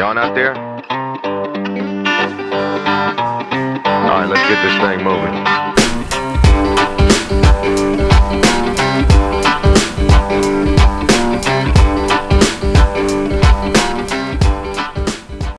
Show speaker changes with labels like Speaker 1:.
Speaker 1: Y'all not there? Alright, let's get this thing moving.